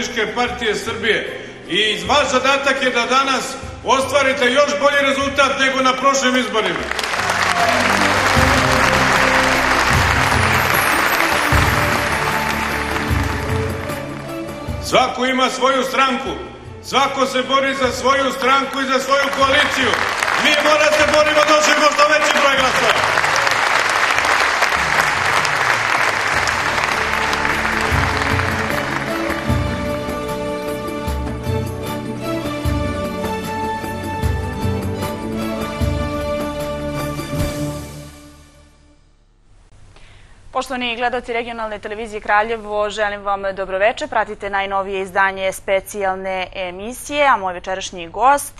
socijalističke partije Srbije. I vaš zadatak je da danas ostvarite još bolji rezultat nego na prošlim izborima. Svako ima svoju stranku. Svako se bori za svoju stranku i za svoju koaliciju. Mi moramo se borimo da ošemo što veći broj glasova. Poštovani gledalci regionalne televizije Kraljevo, želim vam dobroveče. Pratite najnovije izdanje specijalne emisije, a moj večerašnji gost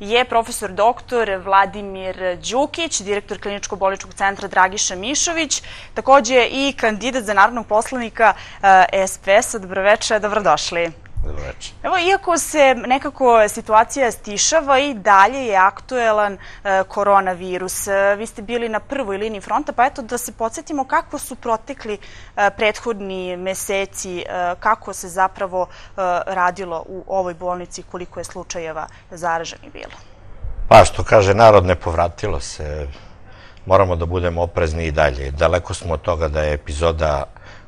je profesor doktor Vladimir Đukić, direktor kliničko-boličkog centra Dragiša Mišović, takođe i kandidat za narodnog poslanika eh, SPS-a. Dobroveče, dobrodošli. Dobro večer. Evo, iako se nekako situacija stišava i dalje je aktuelan e, koronavirus. E, vi ste bili na prvoj liniji fronta, pa eto da se podsjetimo kako su protekli e, prethodni meseci, kako se zapravo radilo u ovoj bolnici, koliko je slučajeva zaraženih bilo. Pa što kaže narod, ne povratilo se. Moramo da budemo oprezni i dalje. Daleko smo od toga da je epizoda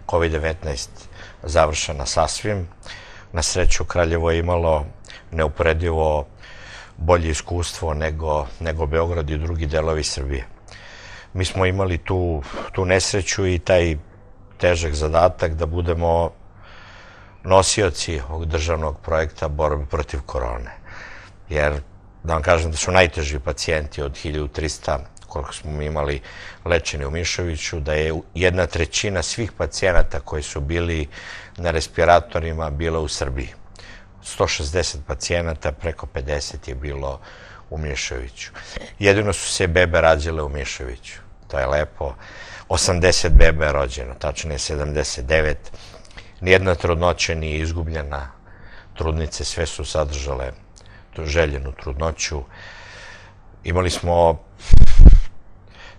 COVID-19 završena sasvim. Na sreću Kraljevo je imalo neuporedivo bolje iskustvo nego, nego Beograd i drugi delovi Srbije. Mi smo imali tu, tu nesreću i taj težak zadatak da budemo nosioci ovog državnog projekta borbe protiv korone. Jer, da vam kažem da su najteži pacijenti od 1300 koliko smo mi imali lečeni u Mišoviću, da je jedna trećina svih pacijenata koji su bili na respiratorima bila u Srbiji. 160 pacijenata, preko 50 je bilo u Mišoviću. Jedino su se bebe rađale u Mišoviću. To je lepo. 80 bebe je rođeno, tačnije 79. Nijedna trudnoća nije izgubljena. Trudnice sve su sadržale željenu trudnoću. Imali smo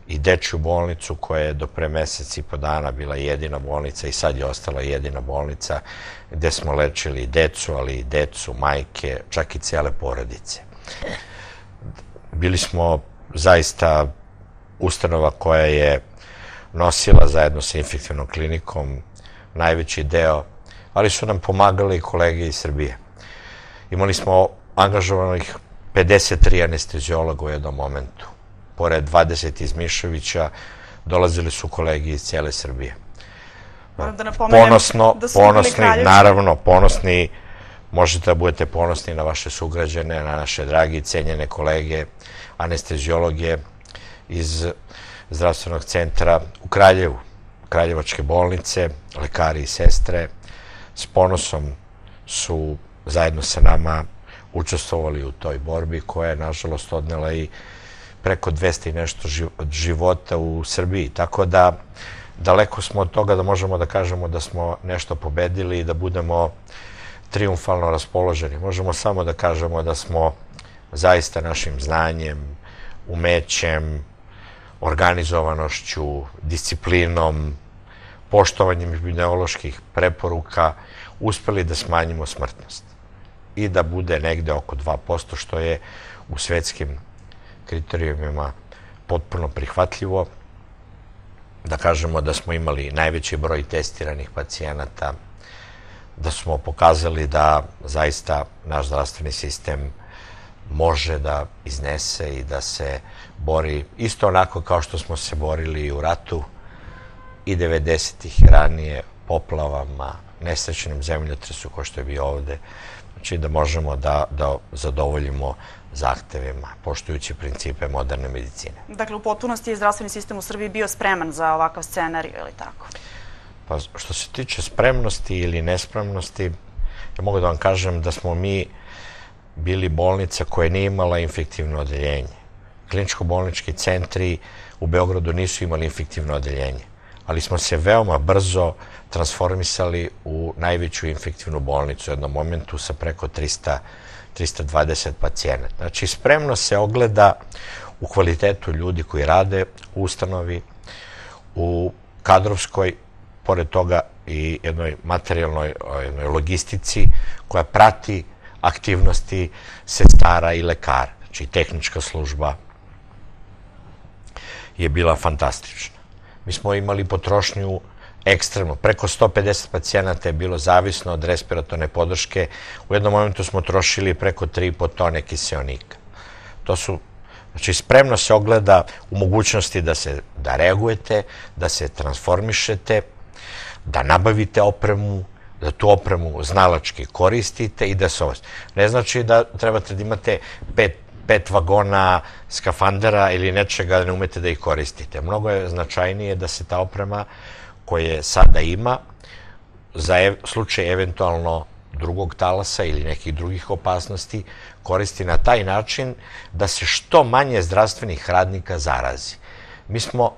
i dečju bolnicu koja je do pre mesec i po dana bila jedina bolnica i sad je ostala jedina bolnica gde smo lečili decu, ali i decu, majke, čak i cele porodice. Bili smo zaista ustanova koja je nosila zajedno sa infektivnom klinikom najveći deo, ali su nam pomagali i kolege iz Srbije. Imali smo angažovanih 53 anestezijologa u jednom momentu pored 20 iz Mišovića, dolazili su kolegi iz cijele Srbije. Moram da napomenem Ponosno, da su ponosni, naravno, ponosni, možete da budete ponosni na vaše sugrađane, na naše dragi cenjene kolege, anestezijologe iz zdravstvenog centra u Kraljevu, Kraljevačke bolnice, lekari i sestre, s ponosom su zajedno sa nama učestvovali u toj borbi koja je, nažalost, odnela i preko 200 i nešto života u Srbiji. Tako da daleko smo od toga da možemo da kažemo da smo nešto pobedili i da budemo triumfalno raspoloženi. Možemo samo da kažemo da smo zaista našim znanjem, umećem, organizovanošću, disciplinom, poštovanjem epidemioloških preporuka uspeli da smanjimo smrtnost i da bude negde oko 2%, što je u svetskim kriterijumima potpuno prihvatljivo. Da kažemo da smo imali najveći broj testiranih pacijenata, da smo pokazali da zaista naš zdravstveni sistem može da iznese i da se bori isto onako kao što smo se borili i u ratu i 90-ih ranije poplavama, nesrećenim zemljotresu ko što je bio ovde. Znači da možemo da, da zadovoljimo zahtevima, poštujući principe moderne medicine. Dakle, u potpunosti je zdravstveni sistem u Srbiji bio spreman za ovakav scenarij, ili tako? Pa što se tiče spremnosti ili nespremnosti, ja mogu da vam kažem da smo mi bili bolnica koja nije imala infektivno odeljenje. Kliničko-bolnički centri u Beogradu nisu imali infektivno odeljenje, ali smo se veoma brzo transformisali u najveću infektivnu bolnicu u jednom momentu sa preko 300 320 pacijenata. Znači, spremno se ogleda u kvalitetu ljudi koji rade u ustanovi, u kadrovskoj pored toga i jednoj materijalnoj jednoj logistici koja prati aktivnosti sestara i lekara. Znači, tehnička služba je bila fantastična. Mi smo imali potrošnju ekstremno. Preko 150 pacijenata je bilo zavisno od respiratorne podrške. U jednom momentu smo trošili preko 3,5 tone kiseonika. To su Znači, spremno se ogleda u mogućnosti da se da reagujete, da se transformišete, da nabavite opremu, da tu opremu znalački koristite i da se ovo... Ne znači da trebate da imate pet, pet vagona skafandera ili nečega ne umete da ih koristite. Mnogo je značajnije da se ta oprema koje sada ima za ev, slučaj eventualno drugog talasa ili nekih drugih opasnosti koristi na taj način da se što manje zdravstvenih radnika zarazi. Mi smo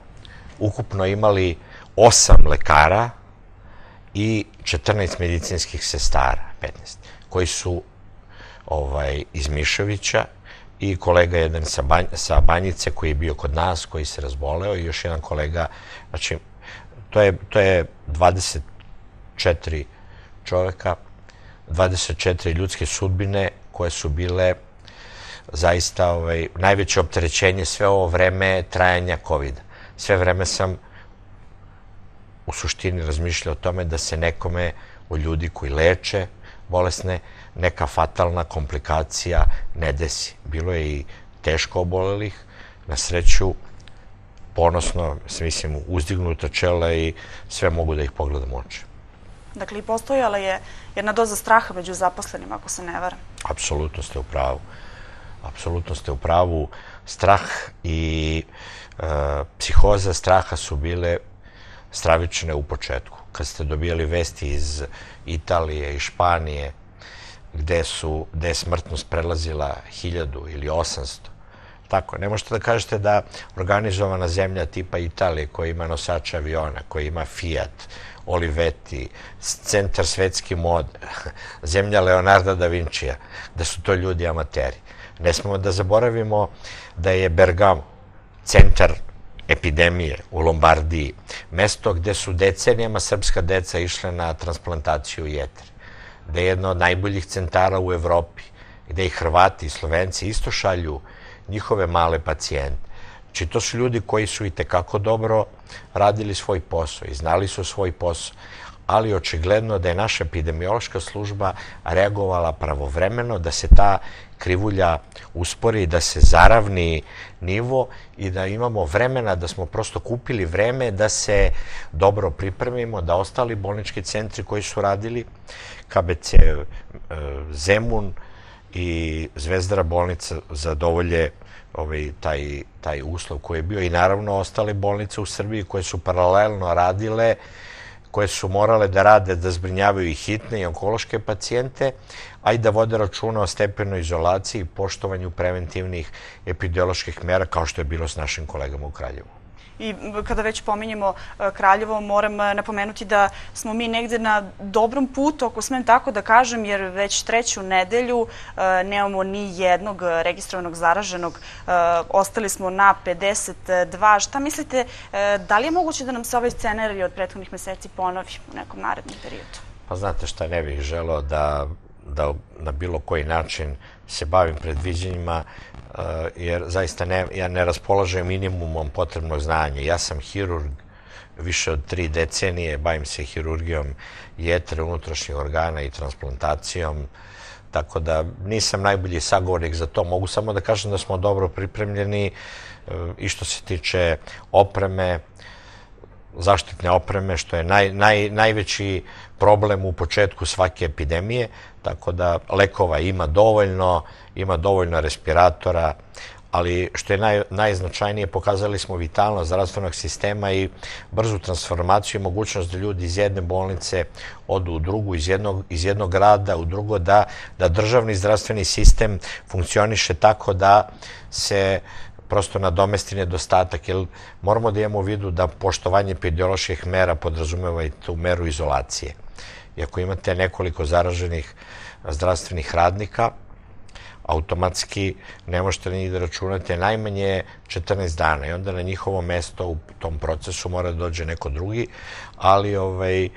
ukupno imali osam lekara i 14 medicinskih sestara, 15, koji su ovaj, iz Mišovića i kolega jedan sa, sa Banjice koji je bio kod nas, koji se razboleo i još jedan kolega, znači to je, to je 24 čoveka, 24 ljudske sudbine koje su bile zaista ovaj, najveće opterećenje sve ovo vreme trajanja covid -a. Sve vreme sam u suštini razmišljao o tome da se nekome o ljudi koji leče bolesne neka fatalna komplikacija ne desi. Bilo je i teško obolelih, na sreću ponosno, mislim, uzdignuta čela i sve mogu da ih pogledam oči. Dakle, i postojala je jedna doza straha među zaposlenima, ako se ne varam. Apsolutno ste u pravu. Apsolutno ste u pravu. Strah i e, psihoza straha su bile stravične u početku. Kad ste dobijali vesti iz Italije i Španije, gde, su, gde je smrtnost prelazila hiljadu ili osamsto, Tako, ne možete da kažete da organizovana zemlja tipa Italije, koja ima nosača aviona, koja ima Fiat, Olivetti, centar svetski mod, zemlja Leonarda da Vincija, da su to ljudi amateri. Ne smemo da zaboravimo da je Bergamo, centar epidemije u Lombardiji, mesto gde su decenijama srpska deca išle na transplantaciju jetre, gde je jedno od najboljih centara u Evropi, gde i Hrvati i Slovenci isto šalju njihove male pacijente. Znači, to su ljudi koji su i tekako dobro radili svoj posao i znali su svoj posao, ali očigledno da je naša epidemiološka služba reagovala pravovremeno, da se ta krivulja uspori, da se zaravni nivo i da imamo vremena, da smo prosto kupili vreme da se dobro pripremimo, da ostali bolnički centri koji su radili, KBC e, Zemun i Zvezdara bolnica zadovolje ovaj, taj, taj uslov koji je bio i naravno ostale bolnice u Srbiji koje su paralelno radile, koje su morale da rade, da zbrinjavaju i hitne i onkološke pacijente, a i da vode računa o stepenoj izolaciji i poštovanju preventivnih epidemioloških mera kao što je bilo s našim kolegama u Kraljevu. I kada već pominjemo e, Kraljevo, moram e, napomenuti da smo mi negde na dobrom putu, ako smem tako da kažem, jer već treću nedelju e, nemamo ni jednog registrovanog zaraženog. Ostali smo na 52. Šta mislite, da li je moguće da nam se ovaj scenarij od prethodnih meseci ponovi u nekom narednom periodu? Pa znate šta, ne bih želao da, da na bilo koji način se bavim predviđenjima, Eh, jer zaista ne, ja ne raspolažem minimumom potrebnog znanja. Ja sam hirurg više od tri decenije, bavim se hirurgijom jetre, unutrašnjih organa i transplantacijom, tako da nisam najbolji sagovornik za to. Mogu samo da kažem da smo dobro pripremljeni eh, i što se tiče opreme, zaštitne opreme, što je naj, naj, najveći problem u početku svake epidemije, tako da lekova ima dovoljno, ima dovoljno respiratora, ali što je naj, najznačajnije, pokazali smo vitalnost zdravstvenog sistema i brzu transformaciju i mogućnost da ljudi iz jedne bolnice odu u drugu, iz jednog, iz jednog grada u drugo, da, da državni zdravstveni sistem funkcioniše tako da se prosto nadomesti nedostatak, jer moramo da imamo u vidu da poštovanje epidemioloških mera podrazumeva i tu meru izolacije. I ako imate nekoliko zaraženih zdravstvenih radnika, automatski ne možete njih da računate najmanje 14 dana i onda na njihovo mesto u tom procesu mora da dođe neko drugi, ali ovaj,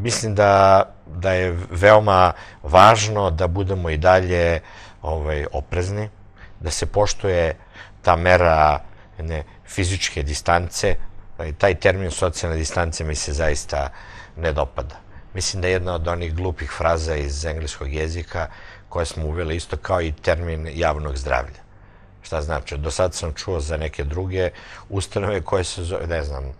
mislim da, da je veoma važno da budemo i dalje ovaj, oprezni, da se poštuje ta mera ne, fizičke distance, taj termin socijalne distance mi se zaista ne dopada. Mislim da je jedna od onih glupih fraza iz engleskog jezika koje smo uveli isto kao i termin javnog zdravlja. Šta znači? Do sad sam čuo za neke druge ustanove koje se zove, ne znam,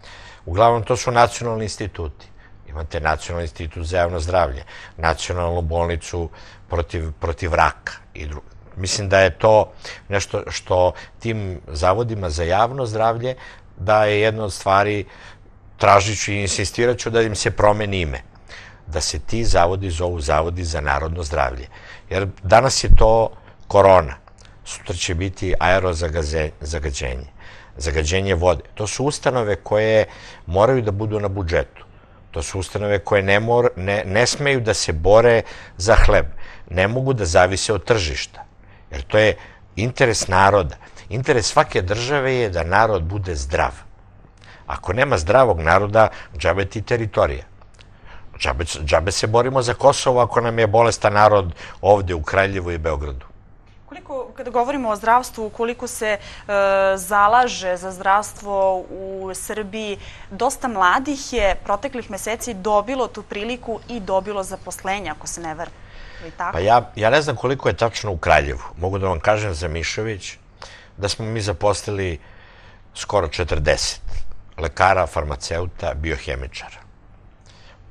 uglavnom to su nacionalni instituti. Imate Nacionalni institut za javno zdravlje, nacionalnu bolnicu protiv, protiv raka i drugo. Mislim da je to nešto što tim zavodima za javno zdravlje da je jedna od stvari tražiću i insistirat ću da im se promeni ime. Da se ti zavodi zovu zavodi za narodno zdravlje. Jer danas je to korona. Sutra će biti aerozagađenje, zagađenje vode. To su ustanove koje moraju da budu na budžetu. To su ustanove koje ne, mor, ne, ne smeju da se bore za hleb. Ne mogu da zavise od tržišta. Jer to je interes naroda. Interes svake države je da narod bude zdrav. Ako nema zdravog naroda, džabe ti teritorija. Džabe, džabe se borimo za Kosovo ako nam je bolestan narod ovde u Kraljevu i Beogradu. Koliko, kada govorimo o zdravstvu, koliko se e, zalaže za zdravstvo u Srbiji, dosta mladih je proteklih meseci dobilo tu priliku i dobilo zaposlenje, ako se ne. Tako? Pa ja, ja ne znam koliko je tačno u Kraljevu. Mogu da vam kažem za Mišović da smo mi zaposlili skoro 40 lekara, farmaceuta, biohemičara.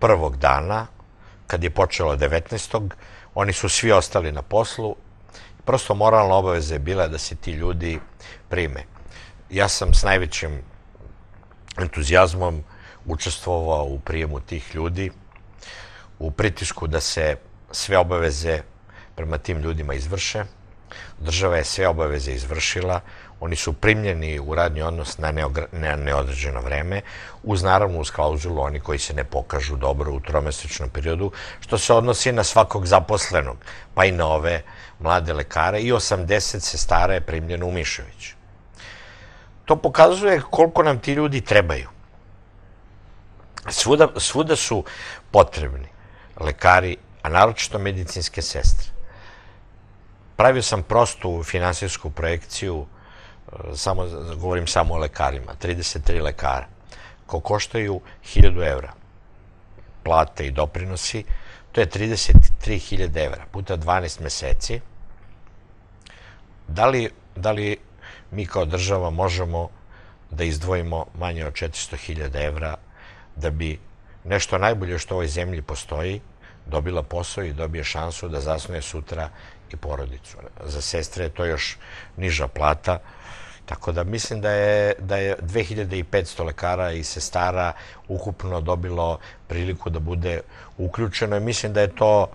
Prvog dana, kad je počelo 19. oni su svi ostali na poslu. Prosto moralna obaveza je bila da se ti ljudi prime. Ja sam s najvećim entuzijazmom učestvovao u prijemu tih ljudi, u pritisku da se sve obaveze prema tim ljudima izvrše. Država je sve obaveze izvršila. Oni su primljeni u radni odnos na, na neodređeno vreme, uz naravno uz klauzulu oni koji se ne pokažu dobro u tromesečnom periodu, što se odnosi na svakog zaposlenog, pa i na ove mlade lekare i 80 sestara je primljeno u Mišević. To pokazuje koliko nam ti ljudi trebaju. Svuda, svuda su potrebni lekari, a naročito medicinske sestre. Pravio sam prostu finansijsku projekciju samo, govorim samo o lekarima, 33 lekara, ko koštaju 1000 evra plate i doprinosi, to je 33.000 evra puta 12 meseci. Da li, da li mi kao država možemo da izdvojimo manje od 400.000 evra da bi nešto najbolje što u ovoj zemlji postoji dobila posao i dobije šansu da zasnuje sutra i porodicu. Za sestre je to još niža plata, Tako da mislim da je, da je 2500 lekara i sestara ukupno dobilo priliku da bude uključeno i mislim da je to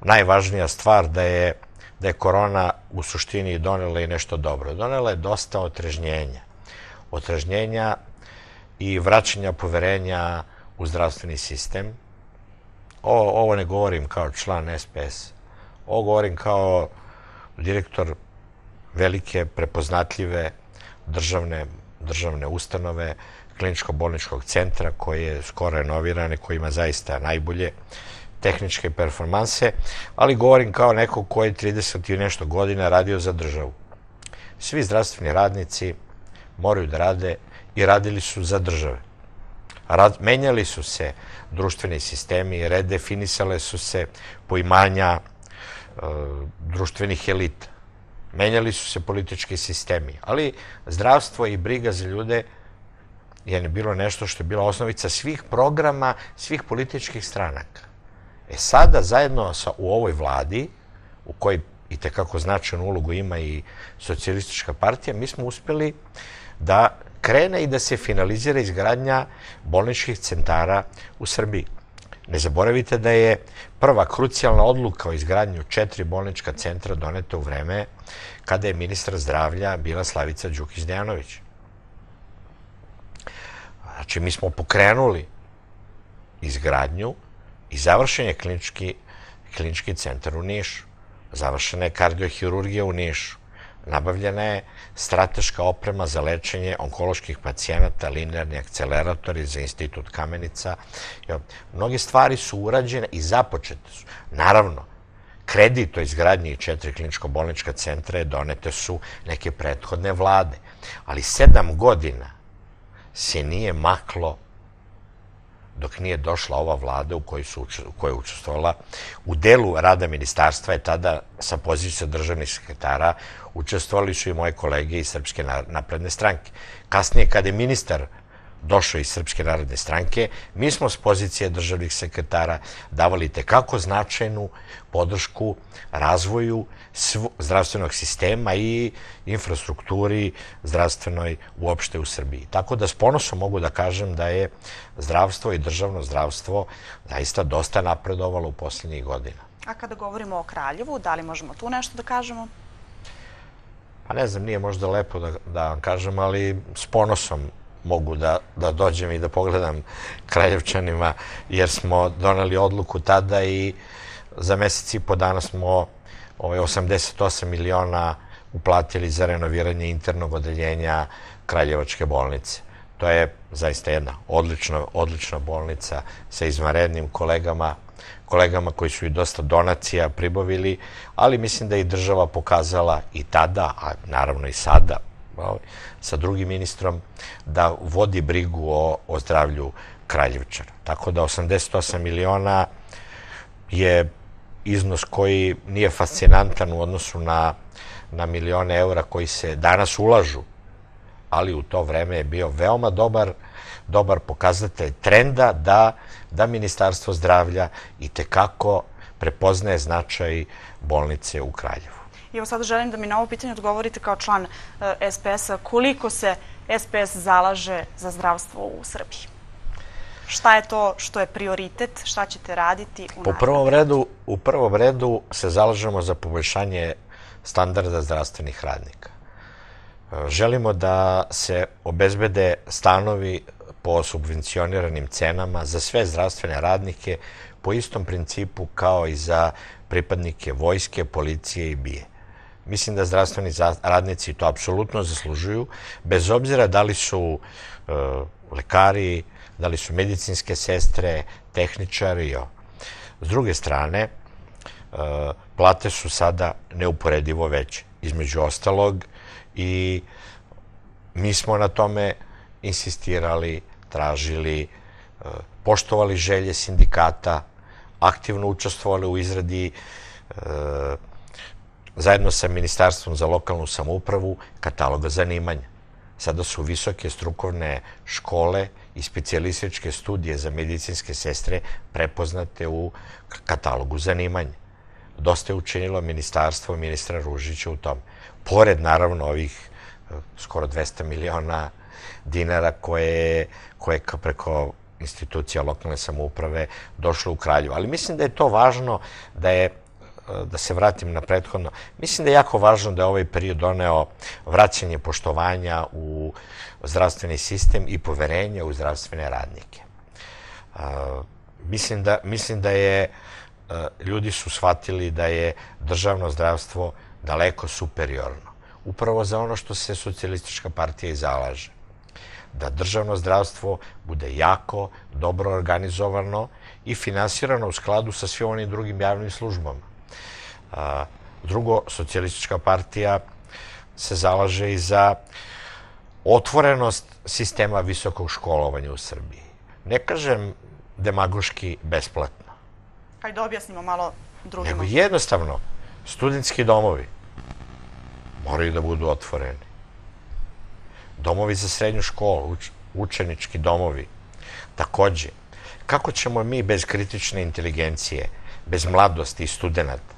najvažnija stvar da je, da je korona u suštini donela i nešto dobro. Donela je dosta otrežnjenja. Otrežnjenja i vraćanja poverenja u zdravstveni sistem. Ovo, ovo ne govorim kao član SPS. Ovo govorim kao direktor velike, prepoznatljive državne, državne ustanove, kliničko-bolničkog centra koji je skoro renoviran i koji ima zaista najbolje tehničke performanse, ali govorim kao neko koji je 30 i nešto godina radio za državu. Svi zdravstveni radnici moraju da rade i radili su za države. Rad, menjali su se društveni sistemi, redefinisale su se poimanja e, društvenih elita menjali su se politički sistemi, ali zdravstvo i briga za ljude je bilo nešto što je bila osnovica svih programa, svih političkih stranaka. E sada, zajedno sa, u ovoj vladi, u kojoj i tekako značajnu ulogu ima i socijalistička partija, mi smo uspeli da krene i da se finalizira izgradnja bolničkih centara u Srbiji. Ne zaboravite da je prva krucijalna odluka o izgradnju četiri bolnička centra doneta u vreme kada je ministar zdravlja bila Slavica Đukić-Dejanović. Znači, mi smo pokrenuli izgradnju i završen je klinički, klinički centar u Nišu. završena je kardiohirurgija u Nišu, nabavljena je strateška oprema za lečenje onkoloških pacijenata, linearni akceleratori za institut Kamenica. Mnoge stvari su urađene i započete su. Naravno, kredit o izgradnji četiri kliničko-bolnička centra je donete su neke prethodne vlade. Ali sedam godina se nije maklo dok nije došla ova vlada u kojoj, su, u kojoj je učestvovala. U delu rada ministarstva je tada sa pozicije državnih sekretara učestvovali su i moje kolege iz Srpske napredne stranke. Kasnije, kada je ministar došao iz Srpske narodne stranke, mi smo s pozicije državnih sekretara davali tekako značajnu podršku razvoju zdravstvenog sistema i infrastrukturi zdravstvenoj uopšte u Srbiji. Tako da s ponosom mogu da kažem da je zdravstvo i državno zdravstvo zaista dosta napredovalo u poslednjih godina. A kada govorimo o Kraljevu, da li možemo tu nešto da kažemo? Pa ne znam, nije možda lepo da, da vam kažem, ali s ponosom mogu da, da dođem i da pogledam Kraljevčanima, jer smo donali odluku tada i za mesec i po dana smo ovaj, 88 miliona uplatili za renoviranje internog odeljenja Kraljevačke bolnice. To je zaista jedna odlična, odlična bolnica sa izvanrednim kolegama, kolegama koji su i dosta donacija pribavili, ali mislim da je država pokazala i tada, a naravno i sada, sa drugim ministrom, da vodi brigu o, o zdravlju Kraljevčara. Tako da 88 miliona je iznos koji nije fascinantan u odnosu na, na milione eura koji se danas ulažu, ali u to vreme je bio veoma dobar, dobar pokazatelj trenda da, da Ministarstvo zdravlja i tekako prepoznaje značaj bolnice u Kraljevu. I evo sada želim da mi na ovo pitanje odgovorite kao član eh, SPS-a. Koliko se SPS zalaže za zdravstvo u Srbiji? Šta je to što je prioritet? Šta ćete raditi u prvom redu, U prvom redu se zalažemo za poboljšanje standarda zdravstvenih radnika. Eh, želimo da se obezbede stanovi po subvencioniranim cenama za sve zdravstvene radnike po istom principu kao i za pripadnike vojske, policije i bije. Mislim da zdravstveni radnici to apsolutno zaslužuju, bez obzira da li su e, lekari, da li su medicinske sestre, tehničari. S druge strane, e, plate su sada neuporedivo veće. Između ostalog i mi smo na tome insistirali, tražili, e, poštovali želje sindikata, aktivno učestvovali u izradi zajedno sa Ministarstvom za lokalnu samoupravu kataloga zanimanja. Sada su visoke strukovne škole i specijalističke studije za medicinske sestre prepoznate u katalogu zanimanja. Dosta je učinilo ministarstvo ministra Ružića u tom. Pored, naravno, ovih e, skoro 200 miliona dinara koje, koje preko institucija lokalne samouprave došlo u Kralju. Ali mislim da je to važno da je da se vratim na prethodno, mislim da je jako važno da je ovaj period doneo vraćanje poštovanja u zdravstveni sistem i poverenja u zdravstvene radnike. Mislim da, mislim da je, ljudi su shvatili da je državno zdravstvo daleko superiorno. Upravo za ono što se socijalistička partija i zalaže. Da državno zdravstvo bude jako, dobro organizovano i finansirano u skladu sa svim onim drugim javnim službama. Drugo, socijalistička partija se zalaže i za otvorenost sistema visokog školovanja u Srbiji. Ne kažem demagoški besplatno. Hajde da objasnimo malo drugima. Nego jednostavno, studentski domovi moraju da budu otvoreni. Domovi za srednju školu, učenički domovi, takođe. Kako ćemo mi bez kritične inteligencije, bez mladosti i studenta,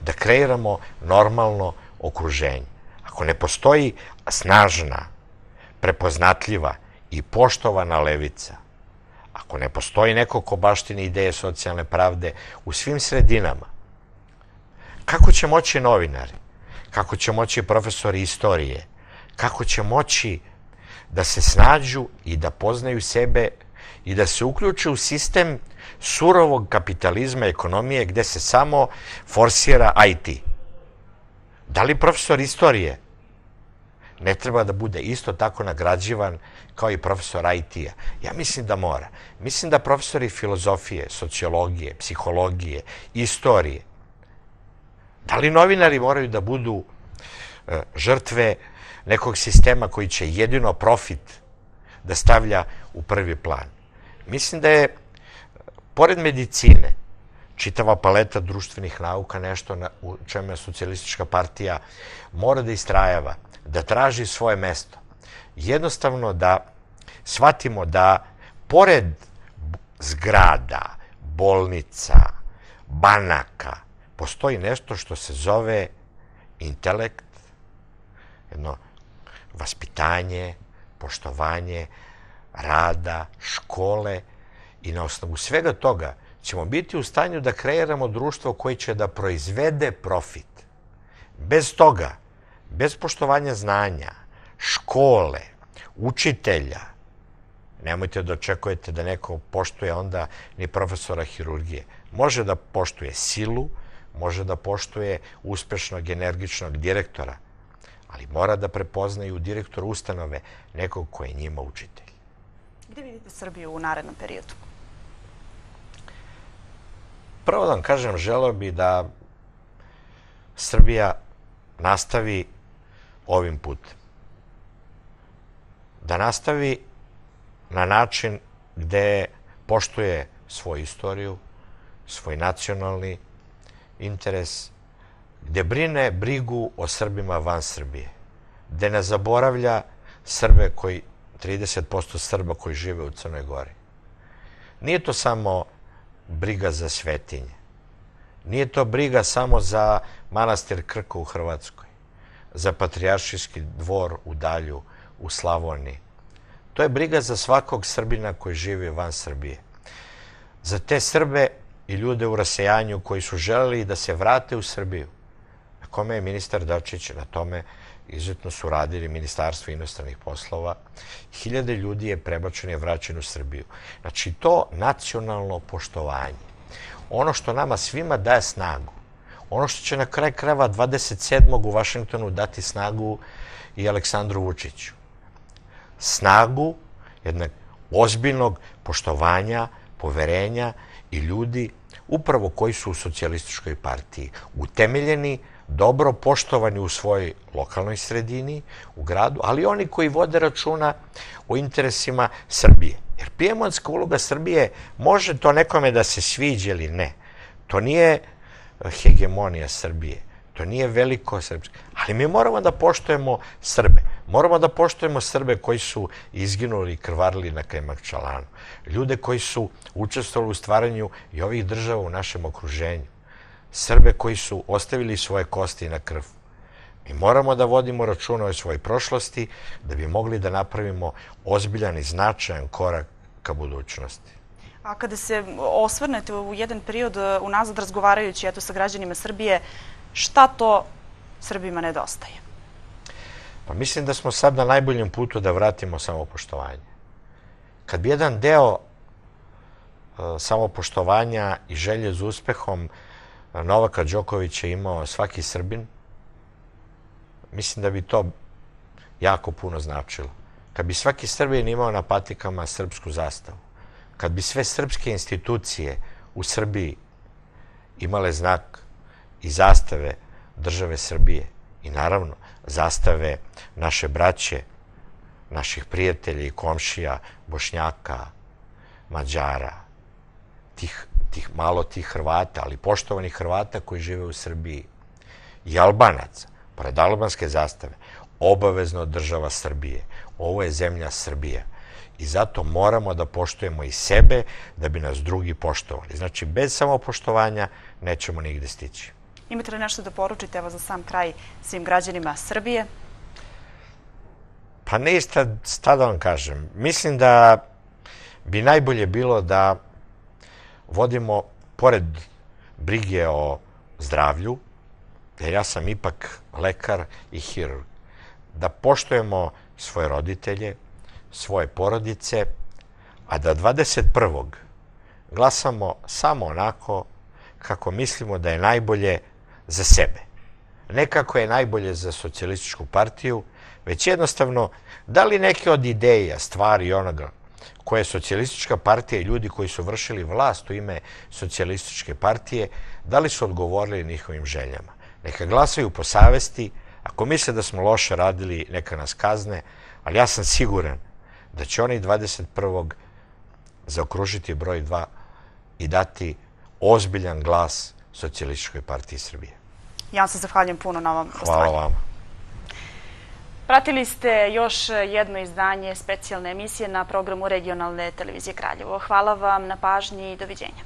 da kreiramo normalno okruženje. Ako ne postoji snažna, prepoznatljiva i poštovana levica, ako ne postoji neko ko baštini ideje socijalne pravde u svim sredinama, kako će moći novinari, kako će moći profesori istorije, kako će moći da se snađu i da poznaju sebe i da se uključe u sistem surovog kapitalizma ekonomije gde se samo forsira IT. Da li profesor istorije ne treba da bude isto tako nagrađivan kao i profesor IT-a? Ja mislim da mora. Mislim da profesori filozofije, sociologije, psihologije, istorije, da li novinari moraju da budu e, žrtve nekog sistema koji će jedino profit da stavlja u prvi plan? Mislim da je, pored medicine, čitava paleta društvenih nauka, nešto na, u čemu je socijalistička partija mora da istrajava, da traži svoje mesto. Jednostavno da shvatimo da pored zgrada, bolnica, banaka, postoji nešto što se zove intelekt, jedno vaspitanje, poštovanje, rada, škole i na osnovu svega toga ćemo biti u stanju da kreiramo društvo koje će da proizvede profit. Bez toga, bez poštovanja znanja, škole, učitelja, nemojte da očekujete da neko poštuje onda ni profesora hirurgije. Može da poštuje silu, može da poštuje uspešnog, energičnog direktora, ali mora da prepoznaju direktor ustanove nekog ko je njima učitelj. Gde vidite Srbiju u narednom periodu? Prvo da vam kažem, želeo bi da Srbija nastavi ovim putem. Da nastavi na način gde poštuje svoju istoriju, svoj nacionalni interes, gde brine brigu o Srbima van Srbije, gde ne zaboravlja Srbe koji, 30% Srba koji žive u Crnoj Gori. Nije to samo briga za svetinje. Nije to briga samo za manastir Krka u Hrvatskoj, za patrijaršijski dvor u Dalju, u Slavoniji. To je briga za svakog Srbina koji živi van Srbije. Za te Srbe i ljude u rasejanju koji su želeli da se vrate u Srbiju. Na kome je ministar Dačić na tome izuzetno su radili Ministarstvo inostranih poslova. Hiljade ljudi je prebačeno i vraćeno u Srbiju. Znači, to nacionalno poštovanje, ono što nama svima daje snagu, ono što će na kraj kreva 27. u Vašingtonu dati snagu i Aleksandru Vučiću. Snagu jednog ozbiljnog poštovanja, poverenja i ljudi upravo koji su u socijalističkoj partiji utemeljeni dobro poštovani u svojoj lokalnoj sredini, u gradu, ali oni koji vode računa o interesima Srbije. Jer pijemonska uloga Srbije može to nekome da se sviđa ili ne. To nije hegemonija Srbije. To nije veliko srpsko. Ali mi moramo da poštojemo Srbe. Moramo da poštojemo Srbe koji su izginuli i krvarili na Kajmakčalanu. Ljude koji su učestvovali u stvaranju i ovih država u našem okruženju. Srbe koji su ostavili svoje kosti na krv. Mi moramo da vodimo računa o svojoj prošlosti da bi mogli da napravimo ozbiljan i značajan korak ka budućnosti. A kada se osvrnete u jedan period e, unazad razgovarajući eto, sa građanima Srbije, šta to Srbima nedostaje? Pa mislim da smo sad na najboljem putu da vratimo samopoštovanje. Kad bi jedan deo uh, samopoštovanja i želje za uspehom Novaka Đokovića imao svaki Srbin, mislim da bi to jako puno značilo. Kad bi svaki Srbin imao na patikama srpsku zastavu, kad bi sve srpske institucije u Srbiji imale znak i zastave države Srbije i naravno zastave naše braće, naših prijatelja i komšija, bošnjaka, mađara, tih tih, malo tih Hrvata, ali poštovanih Hrvata koji žive u Srbiji i Albanaca, pored albanske zastave, obavezno država Srbije. Ovo je zemlja Srbije. I zato moramo da poštujemo i sebe da bi nas drugi poštovali. Znači, bez samopoštovanja nećemo nigde stići. Imate li nešto da poručite evo za sam kraj svim građanima Srbije? Pa ne ista, sta da vam kažem. Mislim da bi najbolje bilo da vodimo, pored brige o zdravlju, jer ja sam ipak lekar i hirurg, da poštojemo svoje roditelje, svoje porodice, a da 21. glasamo samo onako kako mislimo da je najbolje za sebe. nekako je najbolje za socijalističku partiju, već jednostavno da li neke od ideja, stvari i onoga koje je socijalistička partija i ljudi koji su vršili vlast u ime socijalističke partije, da li su odgovorili njihovim željama. Neka glasaju po savesti, ako misle da smo loše radili, neka nas kazne, ali ja sam siguran da će oni 21. zaokružiti broj 2 i dati ozbiljan glas socijalističkoj partiji Srbije. Ja vam se zahvaljujem puno na ovom Hvala vam. Pratili ste još jedno izdanje specijalne emisije na programu regionalne televizije Kraljevo. Hvala vam na pažnji i doviđenja.